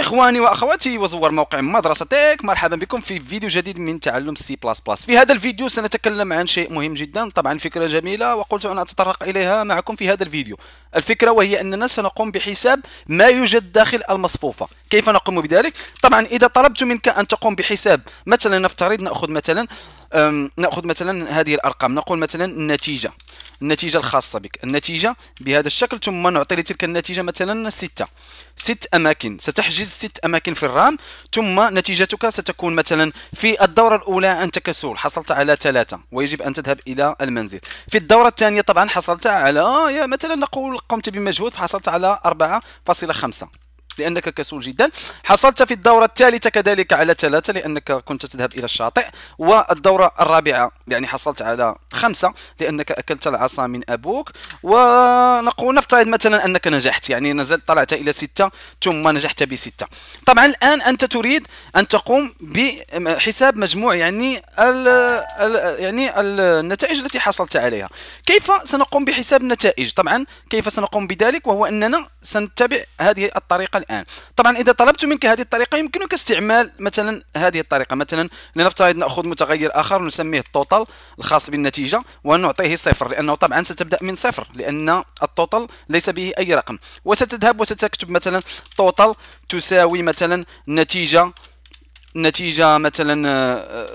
إخواني وأخواتي وزوار موقع مدرسة تيك مرحبا بكم في فيديو جديد من تعلم C plus plus في هذا الفيديو سنتكلم عن شيء مهم جدا طبعا فكرة جميلة وقلت أن أتطرق إليها معكم في هذا الفيديو. الفكرة وهي أننا سنقوم بحساب ما يوجد داخل المصفوفة. كيف نقوم بذلك؟ طبعا إذا طلبت منك أن تقوم بحساب مثلا نفترض نأخذ مثلا نأخذ مثلا هذه الأرقام. نقول مثلا النتيجة النتيجة الخاصة بك. النتيجة بهذا الشكل ثم نعطي لتلك النتيجة مثلا ستة. ست أماكن. ستحجز ست أماكن في الرام ثم نتيجتك ستكون مثلا في الدورة الأولى أنت كسول حصلت على ثلاثة ويجب أن تذهب إلى المنزل. في الدورة الثانية طبعا حصلت على مثلا نقول قمت بمجهود فحصلت على 4.5 لأنك كسول جدا. حصلت في الدورة الثالثة كذلك على ثلاثة لأنك كنت تذهب إلى الشاطئ. والدورة الرابعة يعني حصلت على خمسة لأنك أكلت العصا من أبوك. ونقول نفترض مثلا أنك نجحت يعني نزلت طلعت إلى ستة ثم نجحت بستة. طبعا الآن أنت تريد أن تقوم بحساب مجموع يعني ال ال يعني النتائج التي حصلت عليها. كيف سنقوم بحساب النتائج؟ طبعا كيف سنقوم بذلك؟ وهو أننا سنتبع هذه الطريقة الآن. طبعا إذا طلبت منك هذه الطريقة يمكنك استعمال مثلا هذه الطريقة. مثلا لنفترض نأخذ متغير آخر ونسميه التوتال الخاص بالنتيجة ونعطيه صفر لأنه طبعا ستبدأ من صفر لأن ال total ليس به أي رقم. وستذهب وستكتب مثلا total تساوي مثلا نتيجة نتيجة مثلا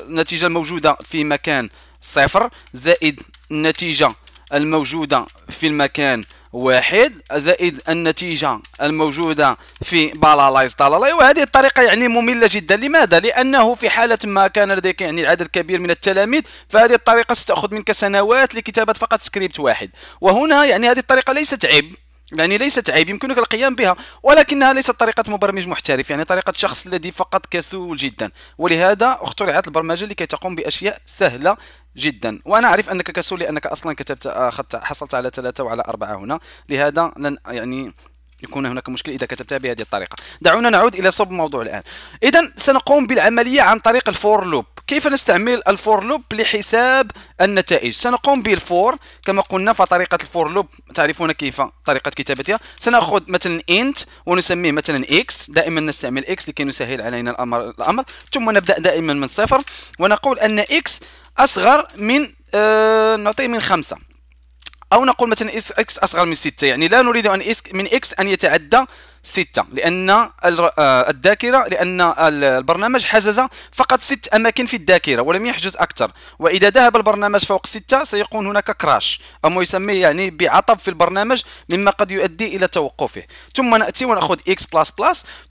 النتيجة الموجودة في مكان صفر زائد النتيجة الموجودة في المكان واحد زائد النتيجة الموجودة في بالالايز طالالاي وهذه الطريقة يعني مملة جدا. لماذا؟ لأنه في حالة ما كان لديك يعني عدد كبير من التلاميذ فهذه الطريقة ستأخذ منك سنوات لكتابة فقط سكريبت واحد. وهنا يعني هذه الطريقة ليست عيب يعني ليست عيب يمكنك القيام بها ولكنها ليست طريقة مبرمج محترف يعني طريقة شخص الذي فقط كسول جدا. ولهذا اخترعت البرمجة لكي تقوم بأشياء سهلة جدا. وأنا أعرف أنك كسول لانك أصلا كتبت اخذت حصلت على ثلاثة وعلى أربعة هنا. لهذا لن يعني يكون هناك مشكل إذا كتبتها بهذه الطريقة. دعونا نعود إلى صلب الموضوع الآن. إذا سنقوم بالعملية عن طريق ال for loop. كيف نستعمل ال for loop لحساب النتائج؟ سنقوم بال for. كما قلنا فطريقة ال for loop تعرفون كيف طريقة كتابتها؟ سنأخذ مثلا int ونسميه مثلا x. دائما نستعمل x لكي نسهل علينا الأمر, الأمر. ثم نبدأ دائما من صفر. ونقول أن x أصغر من آه نعطيه من خمسة. أو نقول مثلا x أصغر من ستة يعني لا نريد أن من إكس أن يتعدى ستة لأن آه، الذاكرة لأن البرنامج حجز فقط ست أماكن في الذاكرة ولم يحجز أكثر. وإذا ذهب البرنامج فوق ستة سيكون هناك كراش أو ما يسمى يعني بعطب في البرنامج مما قد يؤدي إلى توقفه. ثم نأتي ونأخذ x++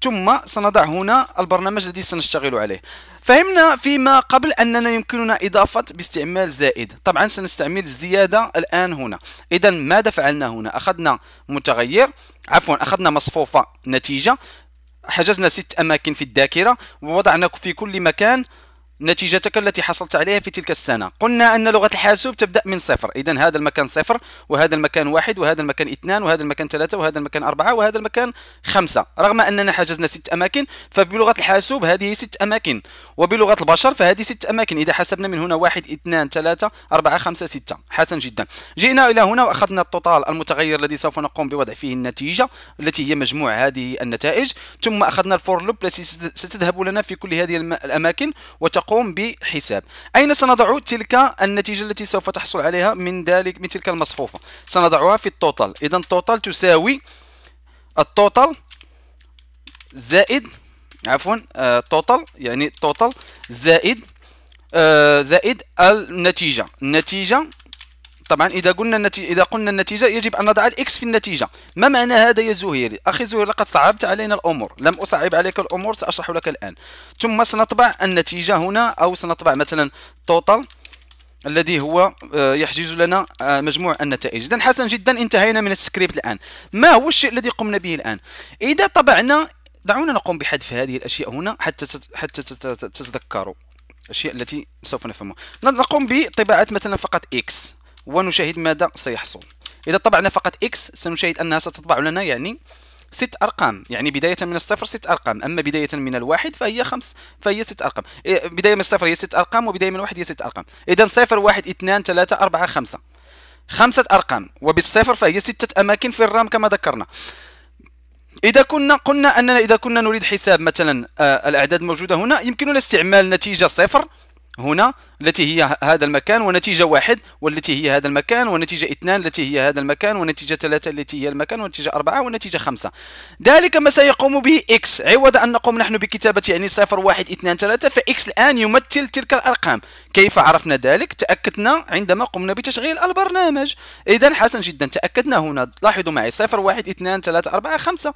ثم سنضع هنا البرنامج الذي سنشتغل عليه. فهمنا فيما قبل أننا يمكننا إضافة باستعمال زائد. طبعا سنستعمل الزيادة الآن هنا. إذا ماذا فعلنا هنا؟ أخذنا متغير. عفوا أخذنا مصفوفة نتيجة حجزنا ست أماكن في الذاكرة ووضعنا في كل مكان نتيجتك التي حصلت عليها في تلك السنة. قلنا أن لغة الحاسوب تبدأ من صفر. إذا هذا المكان صفر وهذا المكان واحد وهذا المكان اثنان وهذا المكان ثلاثة وهذا المكان أربعة وهذا المكان خمسة. رغم أننا حجزنا ست أماكن فبلغة الحاسوب هذه ست أماكن. وبلغة البشر فهذه ست أماكن. إذا حسبنا من هنا واحد اثنان ثلاثة أربعة خمسة ستة. حسن جدا. جئنا إلى هنا وأخذنا ال total المتغير الذي سوف نقوم بوضع فيه النتيجة التي هي مجموع هذه النتائج. ثم أخذنا ال for loop التي ستذهب لنا في كل هذه الأماكن وتقوم تقوم بحساب. أين سنضع تلك النتيجة التي سوف تحصل عليها من ذلك من تلك المصفوفة؟ سنضعها في ال total إذا ال total تساوي ال total زائد عفوا total يعني total زائد آه زائد النتيجة. النتيجة طبعا إذا قلنا النتيجة إذا قلنا النتيجة يجب أن نضع ال X في النتيجة. ما معنى هذا يا زهير؟ أخي زهير لقد صعبت علينا الأمور. لم أصعب عليك الأمور سأشرح لك الآن. ثم سنطبع النتيجة هنا أو سنطبع مثلا total الذي هو آه، يحجز لنا آه، مجموع النتائج. اذا حسن جدا انتهينا من السكريبت الآن. ما هو الشيء الذي قمنا به الآن؟ إذا طبعنا دعونا نقوم بحذف هذه الأشياء هنا حتى حتى تتذكروا. الأشياء التي سوف نفهمها. نقوم بطباعة مثلا فقط x ونشاهد ماذا سيحصل. إذا طبعنا فقط x سنشاهد أنها ستطبع لنا يعني ست أرقام يعني بداية من الصفر ست أرقام. أما بداية من الواحد فهي خمس فهي ست أرقام. إيه، بداية من الصفر هي ست أرقام وبداية من الواحد هي ست أرقام. إذا صفر واحد اثنان ثلاثة أربعة خمسة. خمسة أرقام وبالصفر فهي ستة أماكن في ال RAM كما ذكرنا. إذا كنا قلنا أننا إذا كنا نريد حساب مثلا آه، الأعداد الموجودة هنا يمكننا استعمال نتيجة صفر هنا التي هي هذا المكان ونتيجة واحد والتي هي هذا المكان ونتيجة اثنان التي هي هذا المكان ونتيجة ثلاثة التي هي المكان ونتيجة أربعة ونتيجة خمسة. ذلك ما سيقوم به إكس. عوض أن نقوم نحن بكتابة يعني صفر واحد اثنان ثلاثة فإكس الآن يمثل تلك الأرقام. كيف عرفنا ذلك؟ تأكدنا عندما قمنا بتشغيل البرنامج. إذا حسن جدا تأكدنا هنا. لاحظوا معي صفر واحد اثنان ثلاثة أربعة خمسة.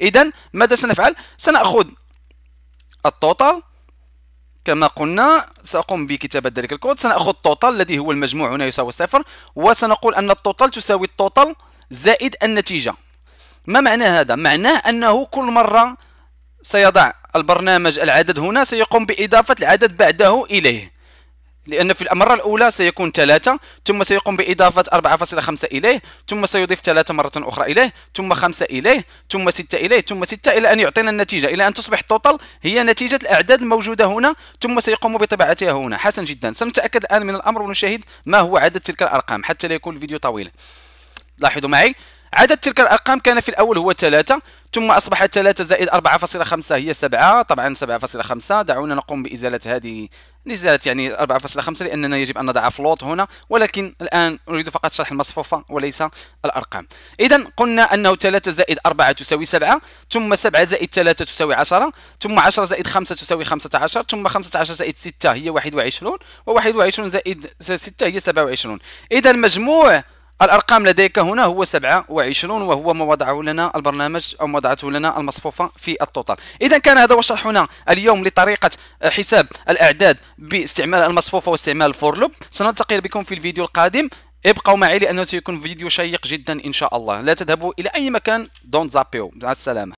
إذا ماذا سنفعل؟ سنأخذ ال total كما قلنا سأقوم بكتابة ذلك الكود. سنأخذ ال total الذي هو المجموع هنا يساوي صفر وسنقول أن ال total تساوي ال total زائد النتيجة. ما معنى هذا؟ معناه أنه كل مرة سيضع البرنامج العدد هنا سيقوم بإضافة العدد بعده إليه. لأن في المرة الأولى سيكون ثلاثة ثم سيقوم بإضافة 4.5 إليه ثم سيضيف ثلاثة مرة أخرى إليه ثم خمسة إليه ثم ستة إليه ثم ستة إلى أن يعطينا النتيجة. إلى أن تصبح التوتال هي نتيجة الأعداد الموجودة هنا ثم سيقوم بطباعتها هنا. حسن جدا. سنتأكد الآن من الأمر ونشاهد ما هو عدد تلك الأرقام. حتى لا يكون الفيديو طويل. لاحظوا معي؟ عدد تلك الأرقام كان في الأول هو ثلاثة ثم أصبحت 3 زائد 4.5 هي 7 طبعا 7.5 دعونا نقوم بإزالة هذه إزالة يعني 4.5 لأننا يجب أن نضع فلوت هنا ولكن الآن أريد فقط شرح المصفوفة وليس الأرقام. إذا قلنا أنه 3 زائد 4 تساوي 7 ثم 7 زائد 3 تساوي 10 ثم 10 زائد 5 تساوي 15 ثم 15 زائد 6 هي 21 و21 زائد 6 هي 27 إذا مجموع الأرقام لديك هنا هو 27 وهو ما وضعه لنا البرنامج أو ما وضعته لنا المصفوفة في التوتال. إذا كان هذا هو شرحنا اليوم لطريقة حساب الأعداد باستعمال المصفوفة واستعمال ال for loop سنلتقي بكم في الفيديو القادم. ابقوا معي لأنه سيكون فيديو شيق جدا إن شاء الله. لا تذهبوا إلى أي مكان. don't zap you مع السلامة.